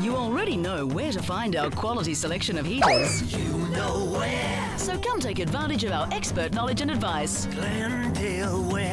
You already know where to find our quality selection of heaters. You know where. So come take advantage of our expert knowledge and advice. Glendale Warehouse.